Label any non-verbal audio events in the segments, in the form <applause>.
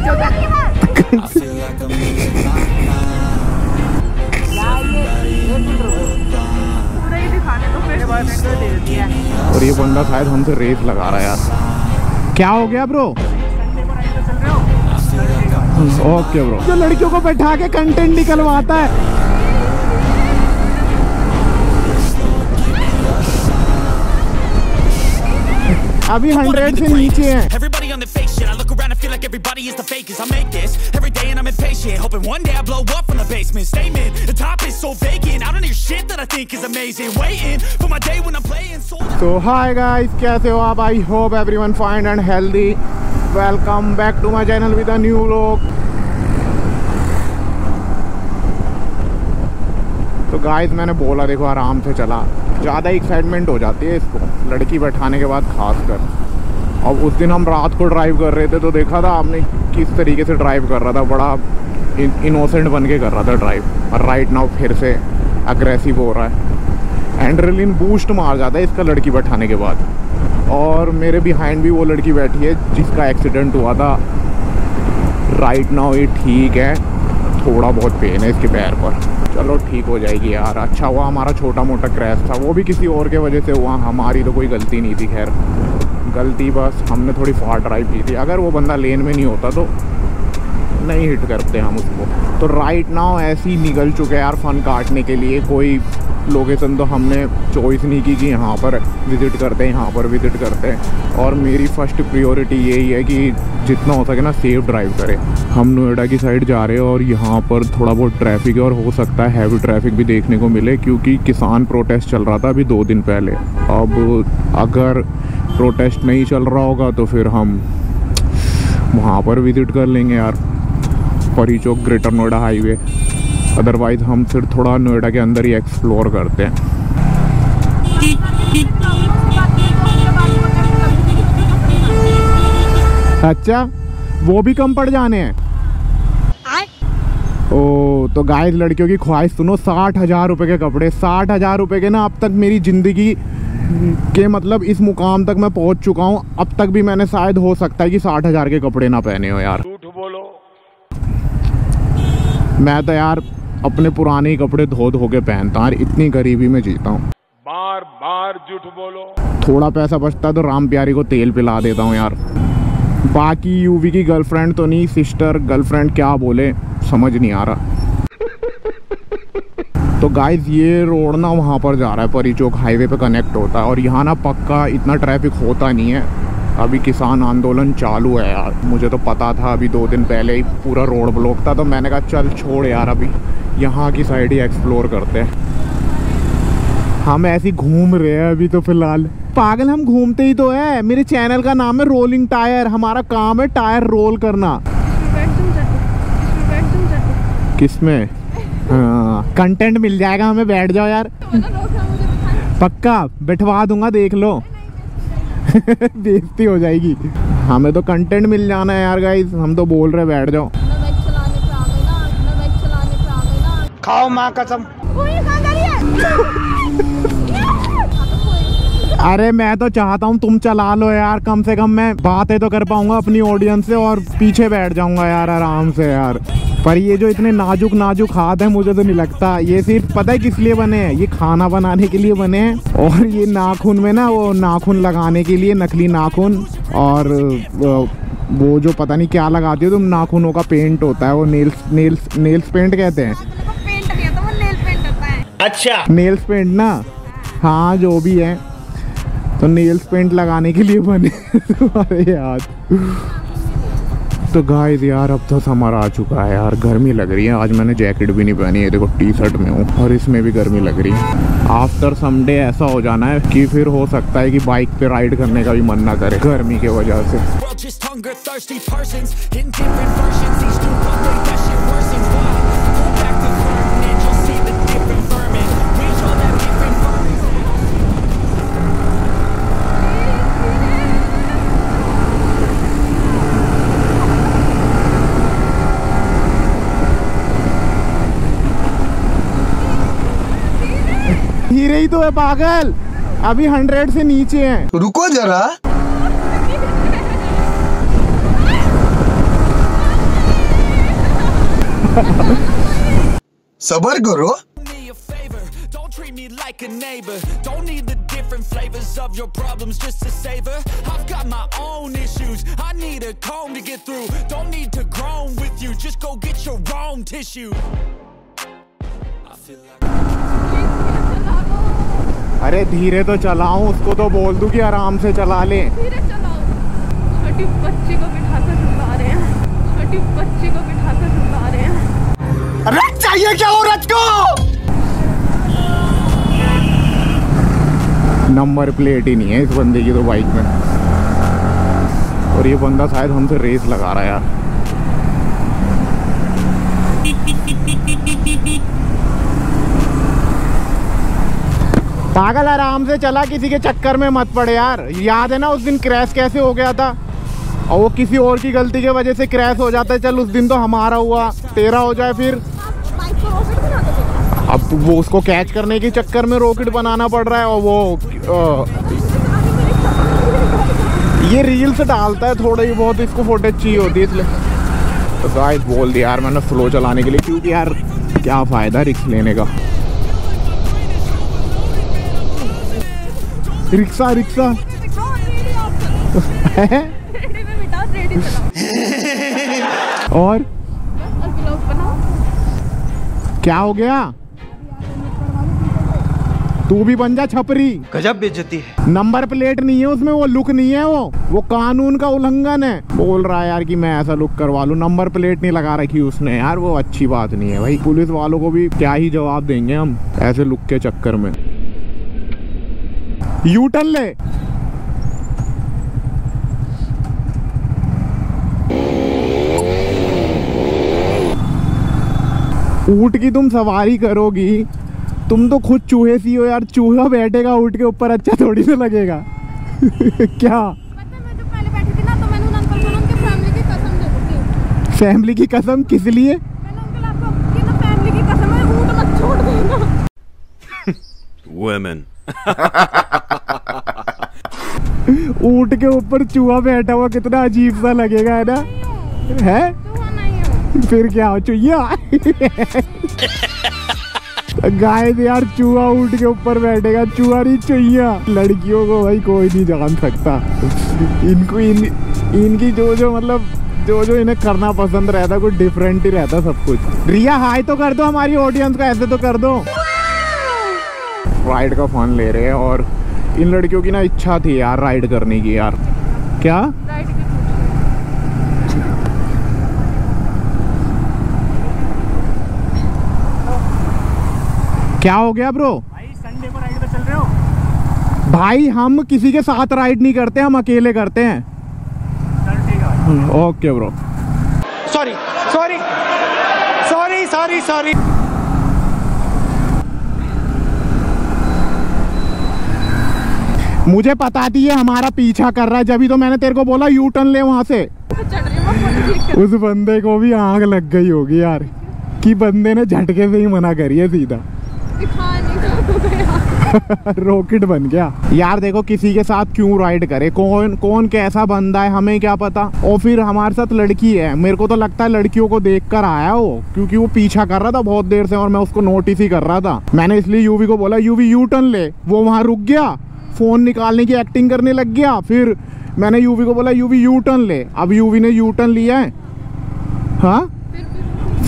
<laughs> और ये बंदा शायद हमसे रेस लगा रहा है यार। क्या हो गया ब्रो ओके ब्रो जो लड़कियों को बैठा के कंटेंट निकलवाता है। अभी हंड्रेड से नीचे हैं। Like everybody is the fakest. I make this every day and I'm impatient. Hoping one day I blow up from the basement. Statement, the top is so vacant. I don't hear shit that I think is amazing. Waiting for my day when I'm playing. So तो hi guys कैसे हो आप I hope everyone fine and healthy welcome back to my channel with a new vlog तो guys मैंने बोला देखो आराम से चला ज़्यादा एक्साइटमेंट हो जाती है इसको लड़की बैठाने के बाद खास कर अब उस दिन हम रात को ड्राइव कर रहे थे तो देखा था आपने किस तरीके से ड्राइव कर रहा था। बड़ा इनोसेंट बन के कर रहा था ड्राइव और राइट नाउ फिर से अग्रेसिव हो रहा है। एंड्रेलिन बूस्ट मार जाता है इसका लड़की बैठाने के बाद। और मेरे बिहाइंड भी वो लड़की बैठी है, जिसका एक्सीडेंट हुआ था। राइट नाउ ये ठीक है। थोड़ा बहुत पेन है इसके पैर पर। चलो ठीक हो जाएगी यार। अच्छा हुआ हमारा छोटा मोटा क्रैश था। वो भी किसी और के वजह से हुआ। हमारी तो कोई गलती नहीं थी, खैर। गलती, बस हमने थोड़ी फार ड्राइव की थी। अगर वो बंदा लेन में नहीं होता तो नहीं हिट करते हम उसको। तो राइट नाउ ऐसे ही निकल चुके हैं यार फन काटने के लिए। कोई लोकेशन तो हमने चॉइस नहीं की कि यहाँ पर विज़िट करते हैं, यहाँ पर विज़िट करते हैं। और मेरी फ़र्स्ट प्रियोरिटी यही है कि जितना हो सके ना सेफ़ ड्राइव करें। हम नोएडा की साइड जा रहे हैं और यहाँ पर थोड़ा बहुत ट्रैफ़िक है और हो सकता है हैवी ट्रैफ़िक भी देखने को मिले, क्योंकि किसान प्रोटेस्ट चल रहा था अभी दो दिन पहले। अब अगर प्रोटेस्ट नहीं चल रहा होगा तो फिर हम वहाँ पर विज़िट कर लेंगे यार। Pari Chowk Greater Noida highway otherwise हम सिर्फ़ थोड़ा नोएडा के अंदर ही एक्सप्लोर करते हैं। अच्छा वो भी कम पड़ जाने हैं। ओ तो गाइस लड़कियों की ख्वाहिश सुनो, साठ हज़ार रुपये के कपड़े, साठ हज़ार रुपये के ना अब तक मेरी ज़िंदगी के मतलब इस मुकाम तक मैं पहुँच चुका हूँ। अब तक भी मैंने शायद हो सकता है कि साठ हज़ार के कपड़े ना पहने हो यार। झूठ बोलो। मैं तो यार अपने पुराने कपड़े धो धो के पहनता हूँ। यार इतनी गरीबी में जीता हूँ। बार बार झूठ बोलो। थोड़ा पैसा बचता है तो राम प्यारी को तेल पिला देता हूँ यार। बाकी यूवी की गर्लफ्रेंड तो नहीं सिस्टर गर्लफ्रेंड क्या बोले? समझ नहीं आ रहा। तो गाइस ये रोड ना वहाँ पर जा रहा है परी चौक हाईवे पे कनेक्ट होता है और यहाँ ना पक्का इतना ट्रैफ़िक होता नहीं है। अभी किसान आंदोलन चालू है यार मुझे तो पता था अभी दो दिन पहले ही पूरा रोड ब्लॉक था तो मैंने कहा चल छोड़ यार अभी यहाँ की साइड ही एक्सप्लोर करते हैं। हम ऐसे घूम रहे हैं अभी तो फ़िलहाल। पागल हम घूमते ही तो है। मेरे चैनल का नाम है रोलिंग टायर हमारा काम है टायर रोल करना। किसमें हाँ कंटेंट मिल जाएगा हमें बैठ जाओ यार। पक्का? बैठवा दूँगा देख लो। <laughs> बेइज्जती हो जाएगी। हमें तो कंटेंट मिल जाना है यार गाइस हम तो बोल रहे बैठ जाओ। खाओ माँ कसम। <laughs> अरे मैं तो चाहता हूँ तुम चला लो यार कम से कम मैं बातें तो कर पाऊँगा अपनी ऑडियंस से और पीछे बैठ जाऊँगा यार आराम से यार। पर ये जो इतने नाजुक नाजुक हाथ है मुझे तो नहीं लगता। ये सिर्फ़ पता है किस लिए बने हैं? ये खाना बनाने के लिए बने हैं और ये नाखून में ना वो नाखून लगाने के लिए नकली नाखून और वो जो पता नहीं क्या लगाती हो तुम नाखूनों का पेंट होता है वो नेल्स नेल्स नेल्स पेंट कहते हैं। अच्छा। नेल्स पेंट ना? हाँ जो भी है। तो नेल्स पेंट लगाने के लिए बने <laughs> तुम्हारे यार। तो गाइस यार अब तो समर आ चुका है यार। गर्मी लग रही है। आज मैंने जैकेट भी नहीं पहनी है देखो टी शर्ट में हूँ। और इसमें भी गर्मी लग रही है। आफ्टर समडे ऐसा हो जाना है कि फिर हो सकता है कि बाइक पे राइड करने का भी मन ना करे, गर्मी के वजह से। यही तो है पागल अभी हंड्रेड से नीचे हैं रुको जरा सबर करो treat me like a neighbor Don't need the different flavors of your problems just to savor I've got my own issues, I need a comb to get through Don't need to groan with you, just go get your own tissue अरे धीरे तो चलाऊं उसको तो बोल दूँ कि आराम से चला ले। धीरे चलाओ। छोटी बच्ची को रहे हैं। छोटी बच्ची को रहे हैं। रथ चाहिए क्या औरत को? नंबर प्लेट ही नहीं है इस बंदे की तो बाइक में। और ये बंदा शायद हमसे रेस लगा रहा है यार। पागल आराम से चला, किसी के चक्कर में मत पड़े यार। याद है ना उस दिन क्रैश कैसे हो गया था? और वो किसी और की गलती की वजह से क्रैश हो जाता है। चल, उस दिन तो हमारा हुआ, तेरा हो जाए फिर। अब वो उसको कैच करने के चक्कर में रॉकेट बनाना पड़ रहा है और वो ये रील्स डालता है थोड़ा ही बहुत, इसको फोटेज चाहिए होती है इसलिए। तो बोल दिया यार मैंने स्लो चलाने के लिए, क्योंकि यार क्या फ़ायदा रिक्स लेने का। Rickshaw rickshaw. है <laughs> और? क्या हो गया? तू भी बन जा छपरी। गजब बेइज्जती है। नंबर प्लेट नहीं है उसमें वो लुक नहीं है वो। वो कानून का उल्लंघन है। बोल रहा है यार कि मैं ऐसा लुक करवा लूँ। नंबर प्लेट नहीं लगा रखी उसने। यार वो अच्छी बात नहीं है भाई। पुलिस वालों को भी क्या ही जवाब देंगे हम ऐसे लुक के चक्कर में। यू टर्न ले। ऊँट की तुम सवारी करोगी तुम तो खुद चूहे सी हो यार चूहा बैठेगा ऊँट के ऊपर अच्छा थोड़ी ना लगेगा। <laughs> क्या? पता मैं जो पहले बैठी थी ना तो अंकल को फैमिली कसम फैमिली किस लिए? मैंने <laughs> ऊँट के ऊपर चूहा बैठा हुआ, कितना अजीब सा लगेगा, है ना? है? फिर क्या हो, चुहिया? गाय यार, चूहा ऊँट के ऊपर बैठेगा, चूहा नहीं, चुहिया। लड़कियों को भाई कोई नहीं जान सकता। इनको, इन, इनकी जो जो मतलब जो जो इन्हें करना पसंद रहता, कुछ डिफरेंट ही रहता सब कुछ। रिया हाय तो कर दो हमारी ऑडियंस को, ऐसे तो कर दो। राइड का फ़ोन ले रहे हैं और इन लड़कियों की ना इच्छा थी यार राइड करने की यार। क्या? क्या हो गया ब्रो भाई संडे को राइड पे चल रहे हो? भाई हम किसी के साथ राइड नहीं करते हम अकेले करते हैं। Okay bro sorry sorry sorry sorry sorry मुझे पता थी ये हमारा पीछा कर रहा है। जब तो मैंने तेरे को बोला यू टर्न ले वहाँ से। उस बंदे को भी आग लग गई होगी यार। कि बंदे ने झटके से ही मना करी है सीधा। <laughs> रॉकेट बन गया। यार देखो, किसी के साथ क्यों राइड करे? कौन कौन कैसा बंदा है, हमें क्या पता? और फिर हमारे साथ लड़की है। मेरे को तो लगता है लड़कियों को देख कर आया वो, क्योंकि वो पीछा कर रहा था बहुत देर से और मैं उसको नोटिस ही कर रहा था। मैंने इसलिए यूवी को बोला यूवी यू टर्न ले, वो वहाँ रुक गया। फ़ोन निकालने की एक्टिंग करने लग गया। फिर मैंने यूवी को बोला, यूवी यू टर्न ले। अब यूवी ने यू टर्न लिया है। हाँ?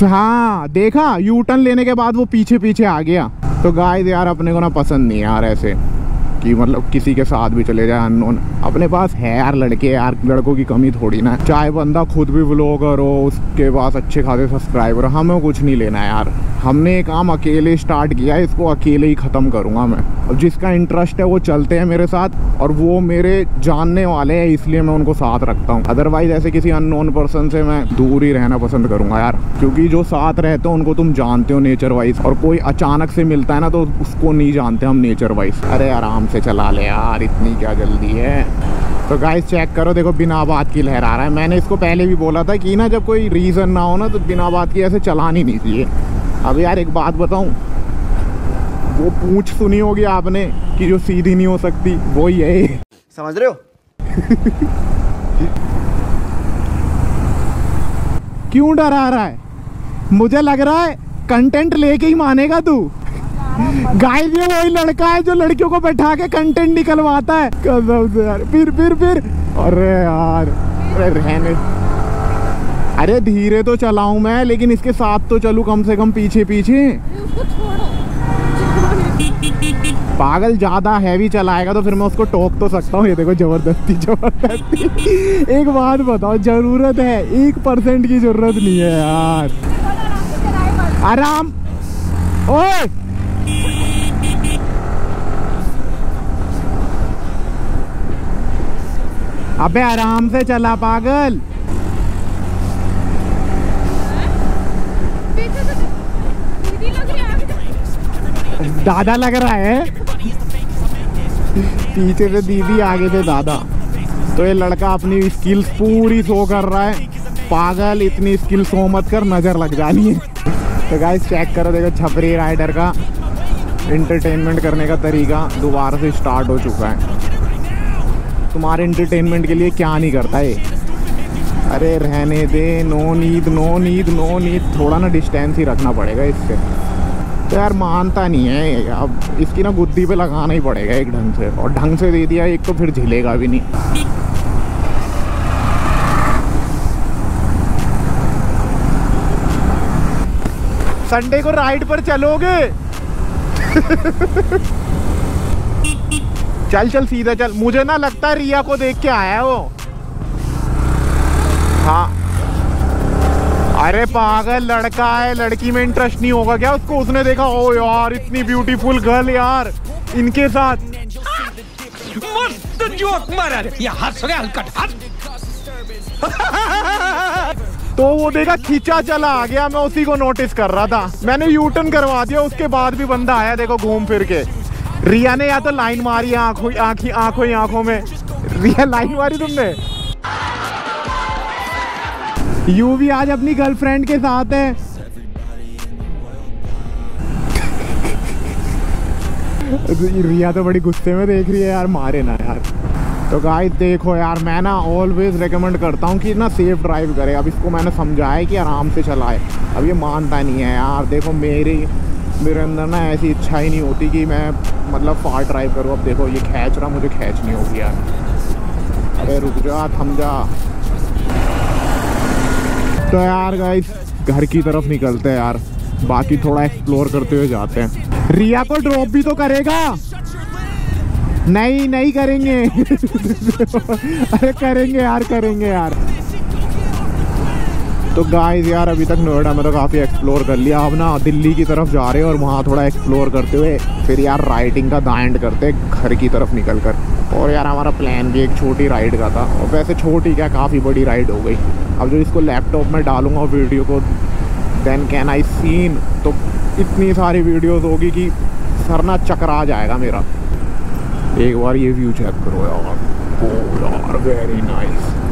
हाँ देखा? यू टर्न लेने के बाद वो पीछे पीछे आ गया। तो गाय यार, अपने को ना पसंद नहीं यार ऐसे। कि मतलब किसी के साथ भी चले जाए अननोन अपने पास है यार लड़के, यार लड़कों की कमी थोड़ी ना। चाहे बंदा खुद भी व्लॉगर हो, उसके पास अच्छे खासे सब्सक्राइबर हमें कुछ नहीं लेना यार। हमने ये काम अकेले स्टार्ट किया है, इसको अकेले ही ख़त्म करूँगा मैं। अब जिसका इंटरेस्ट है वो चलते हैं मेरे साथ, और वो मेरे जानने वाले हैं, इसलिए मैं उनको साथ रखता हूँ। अदरवाइज़ ऐसे किसी अननोन पर्सन से मैं दूर ही रहना पसंद करूँगा यार। क्योंकि जो साथ रहते हो, उनको तुम जानते हो नेचर वाइज और कोई अचानक से मिलता है ना तो उसको नहीं जानते हम नेचर वाइज अरे आराम से चला ले यार इतनी क्या जल्दी है। तो गाइस चेक करो देखो बिना बात की लहरा रहा है। मैंने इसको पहले भी बोला था कि ना जब कोई रीज़न ना हो ना तो बिना बात की ऐसे चलानी नहीं चाहिए। अब यार एक बात बताऊँ वो पूछ सुनी होगी आपने कि जो सीधी नहीं हो सकती वो ही है समझ रहे हो? क्यों डरा रहा है? मुझे लग रहा है कंटेंट लेके ही मानेगा तू। गाइस ये वही लड़का है जो लड़कियों को बैठा के कंटेंट निकलवाता है। यार, फिर फिर फिर। अरे यार, अरे रहने अरे धीरे तो चलाऊं मैं, लेकिन इसके साथ तो चलूँ कम से कम पीछे पीछे। पागल ज़्यादा हैवी चलाएगा तो फिर मैं उसको टोक तो सकता हूँ। ये देखो, ज़बरदस्ती ज़बरदस्ती। एक बात बताओ, ज़रूरत है। एक परसेंट की ज़रूरत नहीं है यार। आराम। ओए! अबे आराम से चला, पागल। है दादा लग रहा है। पीछे से दीदी, आगे से दादा। तो ये लड़का अपनी स्किल्स पूरी शो कर रहा है। पागल, इतनी स्किल शो मत कर, नज़र लग जानी है। तो गाइस चेक करो, देखो छपरी राइडर का इंटरटेनमेंट करने का तरीका दोबारा से स्टार्ट हो चुका है। तुम्हारे इंटरटेनमेंट के लिए क्या नहीं करता ये? अरे रहने दे no need no need no need थोड़ा ना डिस्टेंस ही रखना पड़ेगा इससे। तो यार मानता नहीं है अब इसकी ना गुद्दी पे लगाना ही पड़ेगा एक ढंग से। और ढंग से दे दिया, एक तो फिर झिलेगा भी नहीं। संडे को राइड पर चलोगे? <laughs> चल चल सीधा चल। मुझे ना लगता है रिया को देख के आया है वो। हाँ। अरे पागल लड़का है लड़की में इंटरेस्ट नहीं होगा क्या? उसको उसने देखा ओ यार इतनी ब्यूटीफुल गर्ल यार इनके साथ। मस्त जोक मारा <laughs> तो वो देखा खींचा चला आ गया। मैं उसी को नोटिस कर रहा था। मैंने यूटर्न करवा दिया उसके बाद भी बंदा आया देखो घूम फिर के। रिया ने या तो लाइन मारी आँखों, आंखी, आँखों ही आँखों में। रिया, लाइन मारी तुमने? यू भी आज अपनी गर्लफ्रेंड के साथ है। रिया तो बड़ी गुस्से में देख रही है यार, मारे ना यार। तो गाइस देखो यार, मैं ना ऑलवेज रेकमेंड करता हूँ कि ना सेफ़ ड्राइव करे। अब इसको मैंने समझाया कि आराम से चलाए। अब ये मानता नहीं है यार। देखो मेरी मेरे अंदर ना ऐसी इच्छा ही नहीं होती कि मैं मतलब फार ड्राइव करूँ। अब देखो, ये खींच रहा, मुझे खींचनी होगी यार। अरे रुक जा, थम जा। तो यार गाइस घर की तरफ़ निकलते हैं यार। बाकी थोड़ा एक्सप्लोर करते हुए जाते हैं। रिया को ड्रॉप भी तो करेगा। नहीं नहीं करेंगे। <laughs> अरे करेंगे यार करेंगे यार। तो गाइस यार, अभी तक नोएडा में तो काफ़ी एक्सप्लोर कर लिया। अब ना दिल्ली की तरफ़ जा रहे हैं और वहाँ थोड़ा एक्सप्लोर करते हुए फिर यार राइडिंग का दाइंड करते घर की तरफ़ निकल कर। और यार हमारा प्लान भी एक छोटी राइड का था। और वैसे छोटी क्या, काफ़ी बड़ी राइड हो गई। अब जो इसको लैपटॉप में डालूँगा वीडियो को देन कैन आई सीन तो इतनी सारी वीडियोस होगी कि सरना चकरा जाएगा मेरा। एक बार ये व्यू चेक करो यार। ओ यार वेरी नाइस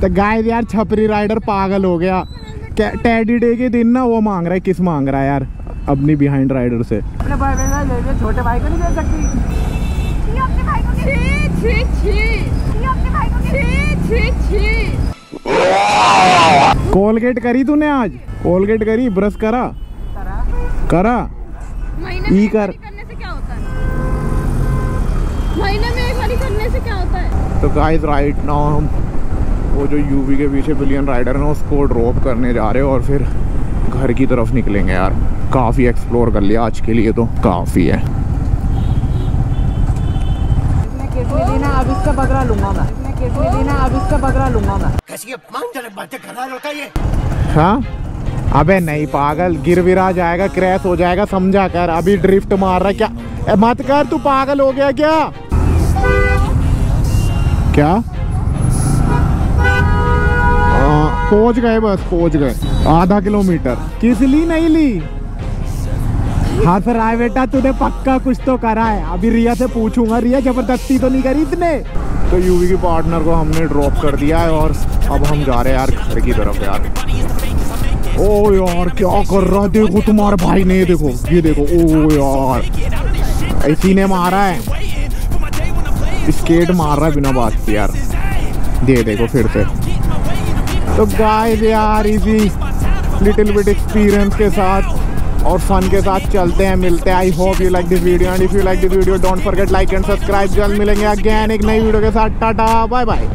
तो गाय यार छपरी राइडर पागल हो गया। क्या टैडी डे के दिन ना वो मांग रहा है किस मांग रहा है यार अपनी बिहाइंड राइडर से। अपने बॉयफ्रेंड को ले ले छोटे भाई को नहीं दे सकती? ये अपने भाई को छी छी छी। ये अपने भाई को छी छी छी। कोलगेट करी तूने आज? कोलगेट करी ब्रश करा? करा। महीने ई कर। बारी करने से क्या होता है? महीने में एक करने से क्या होता है? तो गाइस राइट नाउ हम वो जो यूवी के पीछे बिलियन राइडर है उसको ड्रॉप करने जा रहे हैं और फिर घर की तरफ़ निकलेंगे यार। काफ़ी एक्सप्लोर कर लिया आज के लिए तो। काफ़ी है। इसने केसरी दी ना अब इसका बकरा लूँगा मैं। इसने केसरी दी ना अब इसका बकरा लूँगा मैं। हाँ? अबे नहीं पागल। गिर विरा जाएगा क्रैश हो जाएगा समझा कर। अभी ड्रिफ्ट मार रहा क्या? ए, मत कर तू पागल हो गया क्या? क्या हाँ, पहुँच गए बस पहुँच गए। आधा किलोमीटर। किस ली नहीं ली। हाँ सर, आए बेटा, तूने पक्का कुछ तो करा है। अभी रिया से पूछूँगा, रिया ज़बरदस्ती तो नहीं करी इसने। तो यूवी की पार्टनर को हमने ड्रॉप कर दिया है और अब हम जा रहे हैं यार घर की तरफ़ यार। ओ यार, क्या कर रहा है? देखो, तुम्हारे भाई ने, देखो, ये देखो, ओ यार। इसी ने मारा है। स्केट मार रहा है बिना बात के यार। दे, देखो फिर से। तो गाइस यार इजी लिटिल बिट एक्सपीरियंस के साथ और फन के साथ चलते हैं, मिलते हैं. I hope you like this video and if you like this video don't forget like and subscribe जल्द मिलेंगे अगेन एक नई वीडियो के साथ. Tata bye bye